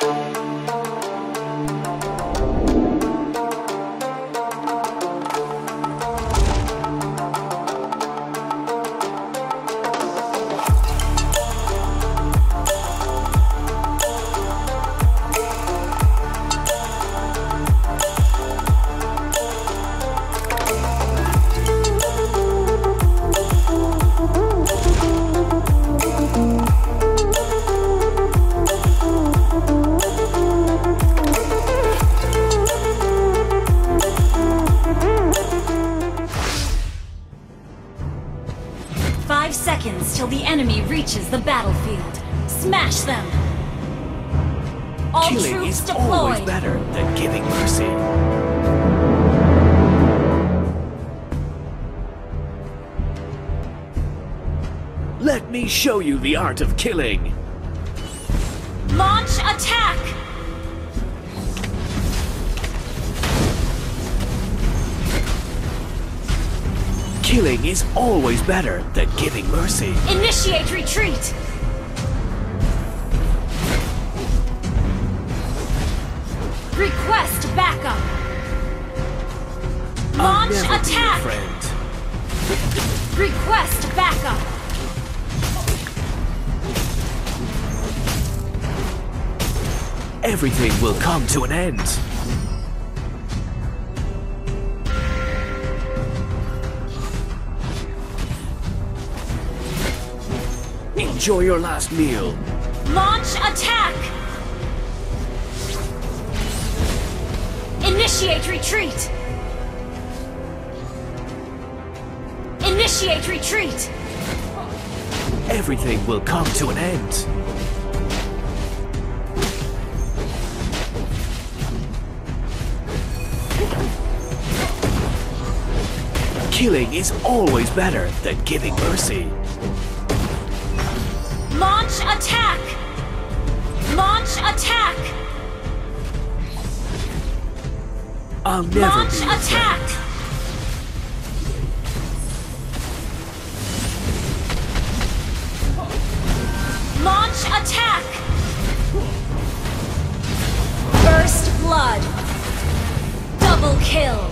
Five Is always better than giving mercy. Let me show you the art of killing. Launch attack! Killing is always better than giving mercy. Initiate retreat! Request backup! Launch attack! friend. Request backup! Everything will come to an end. Enjoy your last meal. Launch attack! Initiate retreat! Initiate retreat! Everything will come to an end. Killing is always better than giving mercy. Launch attack! Launch attack! I'll never Launch be attack! friend. Launch attack! First blood! Double kill!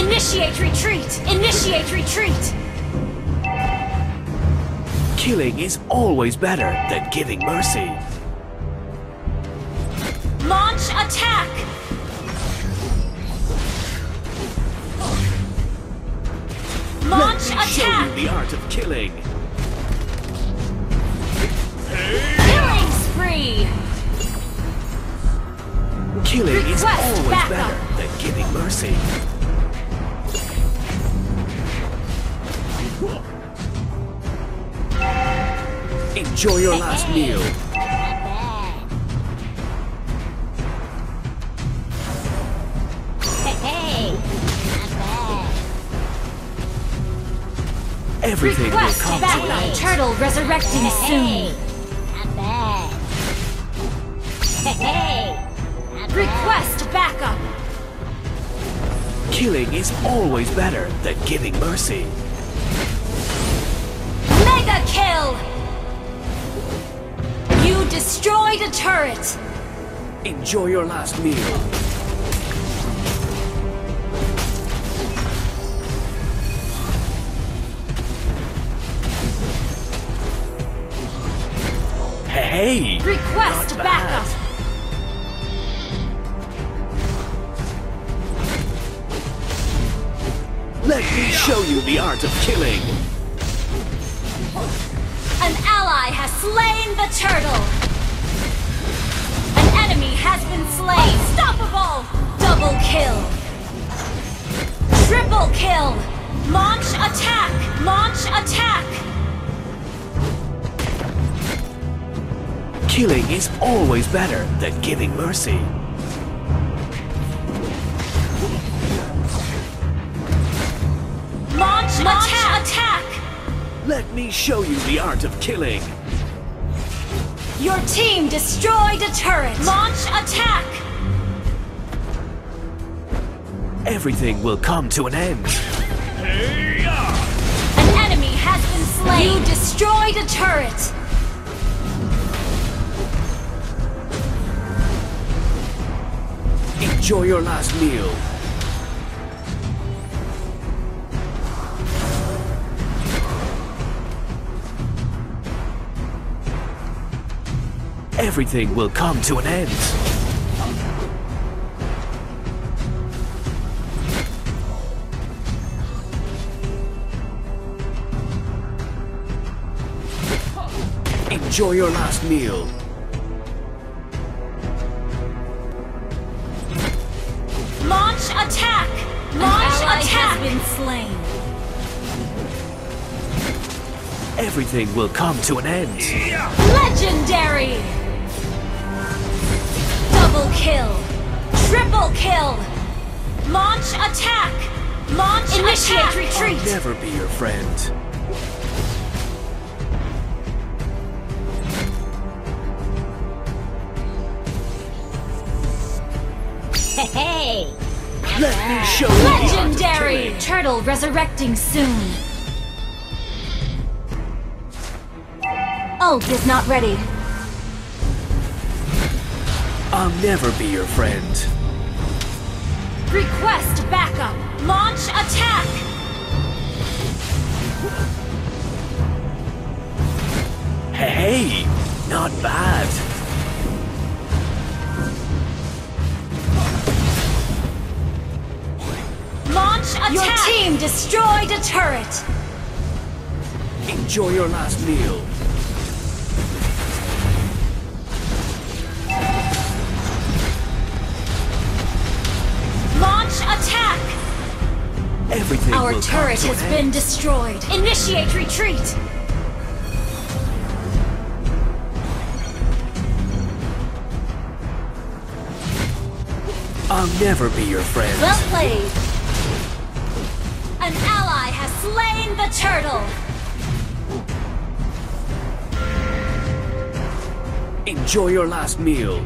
Initiate retreat! Initiate retreat! Killing is always better than giving mercy. Attack! Launch Let me show you the art of killing. Killing spree! Killing is always backup. better than giving mercy. Enjoy your last meal. Everything Request will come to an backup! end. Turtle resurrecting soon! Hey! Request backup! Killing is always better than giving mercy. Mega kill! You destroyed a turret! Enjoy your last meal. Hey! Request not bad. backup! Let me show you the art of killing. An ally has slain the turtle! An enemy has been slain! Unstoppable! Double kill! Triple kill! Launch attack! Launch attack! Killing is always better than giving mercy. Launch, attack! attack! Let me show you the art of killing. Your team destroyed a turret! Launch attack! Everything will come to an end. An enemy has been slain! You destroyed a turret! Enjoy your last meal. Everything will come to an end. Enjoy your last meal. Been slain. Everything will come to an end. Legendary! Double kill! Triple kill! Launch attack! Launch Initiate attack! retreat! I'll never be your friend. Hey! Let me show you art of Legendary! Turtle resurrecting soon. Ult is not ready. I'll never be your friend. Request backup! Launch attack! Hey, not bad. Launch attack! Your team destroyed a turret! Enjoy your last meal. Launch attack! Everything Our will turret come to has an been destroyed. Initiate retreat! I'll never be your friend. Well played. An ally has slain the turtle. Enjoy your last meal.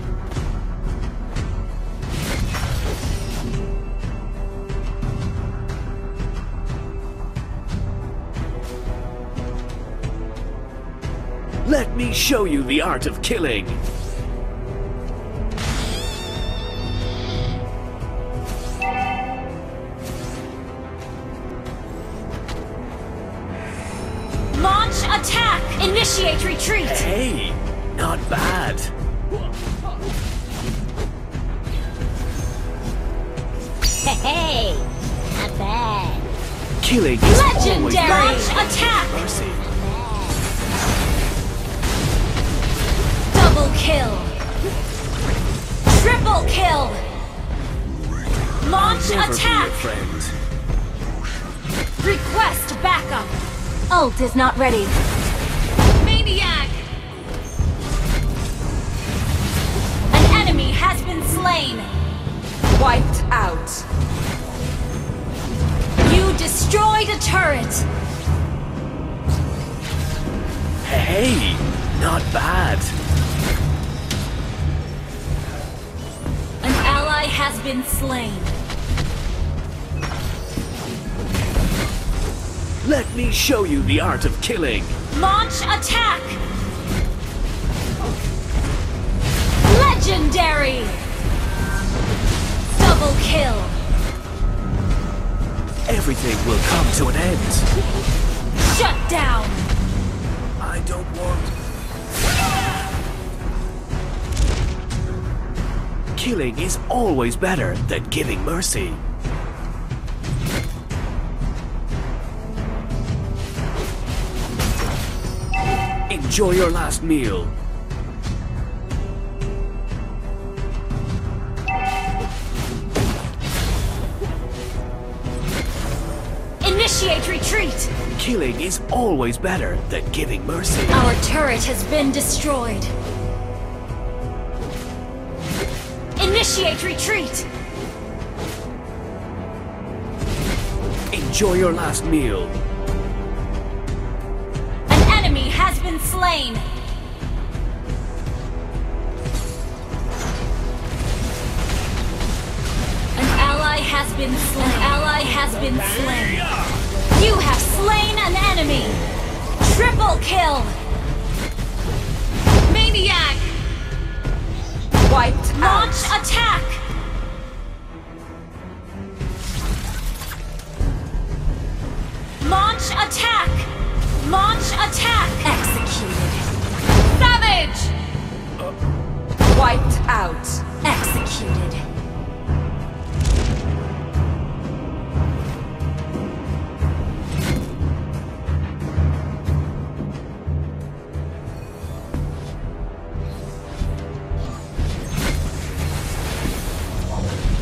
Let me show you the art of killing. Attack! Initiate retreat! Hey, not bad. Hey! Not bad. Killing is Legendary! Launch attack! mercy. Double kill! Triple kill! Launch Never attack! Request backup! Ult is not ready. Maniac! An enemy has been slain! Wiped out. You destroyed a turret! Hey, not bad. An ally has been slain. Let me show you the art of killing. Launch attack! Legendary! Double kill! Everything will come to an end. Shut down! I don't want. Killing is always better than giving mercy. Enjoy your last meal. Initiate retreat! Killing is always better than giving mercy. Our turret has been destroyed. Initiate retreat! Enjoy your last meal. Been slain! An ally has been slain. An ally has been slain. You have slain an enemy! Triple kill! Maniac! Wiped Launch out. attack! Launch attack! Launch attack! Executed! Savage! Wiped out. Executed.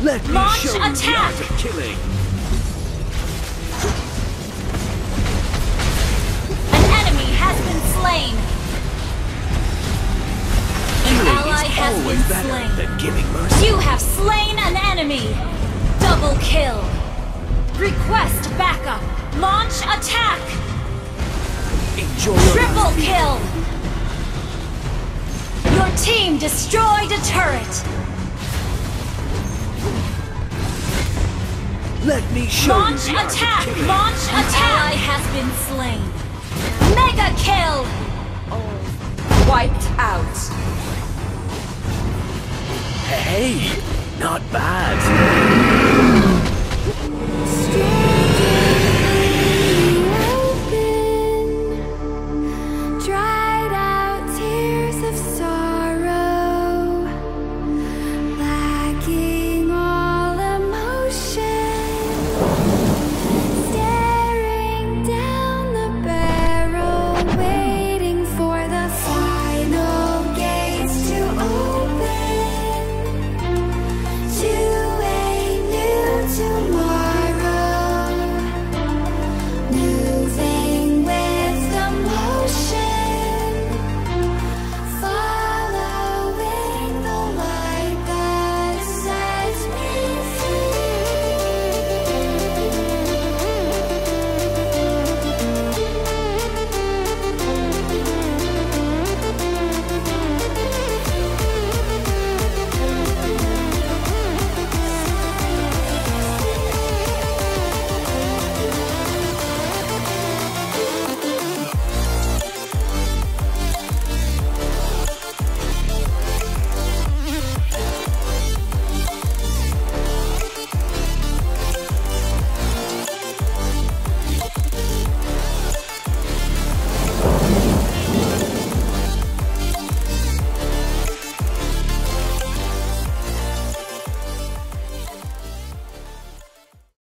Let me Launch show you the attack! of killing. Always been better slain. than giving mercy. You have slain an enemy! Double kill! Request backup! Launch attack! Enjoy your Triple kill! Your team destroyed a turret! Let me show Launch you the art attack! of killing. Launch attack! Ally has been slain! Mega kill! Wiped out. Not bad.